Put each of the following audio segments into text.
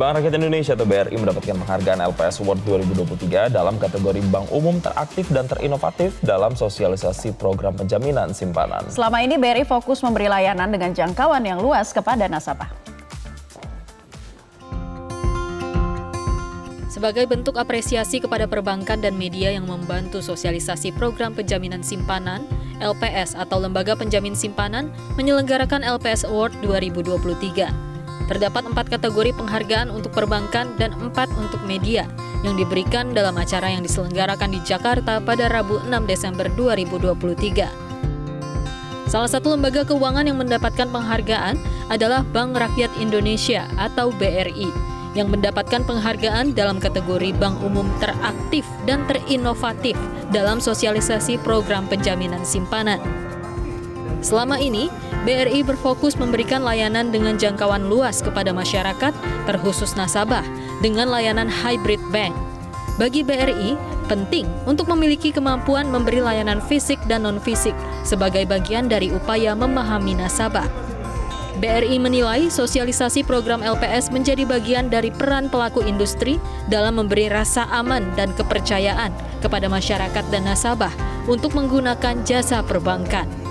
Bank Rakyat Indonesia atau BRI mendapatkan penghargaan LPS Award 2023 dalam kategori bank umum teraktif dan terinovatif dalam sosialisasi program penjaminan simpanan. Selama ini BRI fokus memberi layanan dengan jangkauan yang luas kepada nasabah. Sebagai bentuk apresiasi kepada perbankan dan media yang membantu sosialisasi program penjaminan simpanan, LPS atau Lembaga Penjamin Simpanan menyelenggarakan LPS Award 2023. Terdapat empat kategori penghargaan untuk perbankan dan empat untuk media yang diberikan dalam acara yang diselenggarakan di Jakarta pada Rabu 6 Desember 2023. Salah satu lembaga keuangan yang mendapatkan penghargaan adalah Bank Rakyat Indonesia atau BRI yang mendapatkan penghargaan dalam kategori bank umum teraktif dan terinovatif dalam sosialisasi program penjaminan simpanan. Selama ini, BRI berfokus memberikan layanan dengan jangkauan luas kepada masyarakat, terkhusus nasabah, dengan layanan hybrid bank. Bagi BRI, penting untuk memiliki kemampuan memberi layanan fisik dan non-fisik sebagai bagian dari upaya memahami nasabah. BRI menilai sosialisasi program LPS menjadi bagian dari peran pelaku industri dalam memberi rasa aman dan kepercayaan kepada masyarakat dan nasabah untuk menggunakan jasa perbankan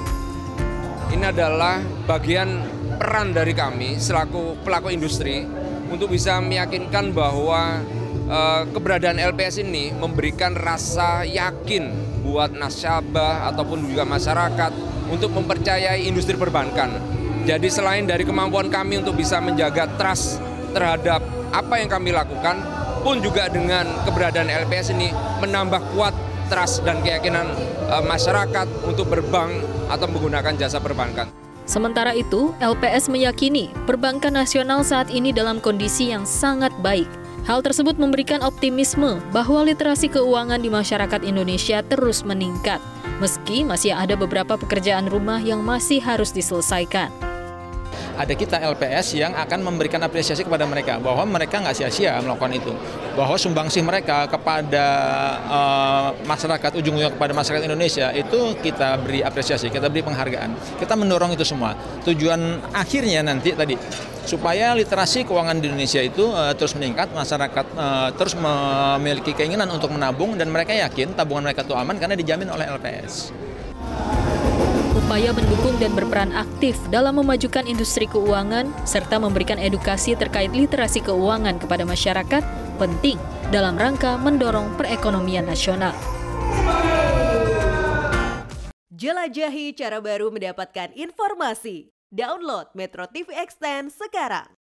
ini adalah bagian peran dari kami selaku pelaku industri untuk bisa meyakinkan bahwa uh, keberadaan LPS ini memberikan rasa yakin buat nasabah ataupun juga masyarakat untuk mempercayai industri perbankan. Jadi selain dari kemampuan kami untuk bisa menjaga trust terhadap apa yang kami lakukan, pun juga dengan keberadaan LPS ini menambah kuat trust dan keyakinan uh, masyarakat untuk berbank atau menggunakan jasa perbankan. Sementara itu, LPS meyakini perbankan nasional saat ini dalam kondisi yang sangat baik. Hal tersebut memberikan optimisme bahwa literasi keuangan di masyarakat Indonesia terus meningkat, meski masih ada beberapa pekerjaan rumah yang masih harus diselesaikan ada kita LPS yang akan memberikan apresiasi kepada mereka bahwa mereka nggak sia-sia melakukan itu. Bahwa sumbangsih mereka kepada uh, masyarakat ujung-ujungnya kepada masyarakat Indonesia itu kita beri apresiasi kita beri penghargaan. Kita mendorong itu semua. Tujuan akhirnya nanti tadi supaya literasi keuangan di Indonesia itu uh, terus meningkat masyarakat uh, terus memiliki keinginan untuk menabung dan mereka yakin tabungan mereka itu aman karena dijamin oleh LPS upaya mendukung dan berperan aktif dalam memajukan industri keuangan serta memberikan edukasi terkait literasi keuangan kepada masyarakat penting dalam rangka mendorong perekonomian nasional. Jelajahi cara baru mendapatkan informasi. Download Metro TV Extend sekarang.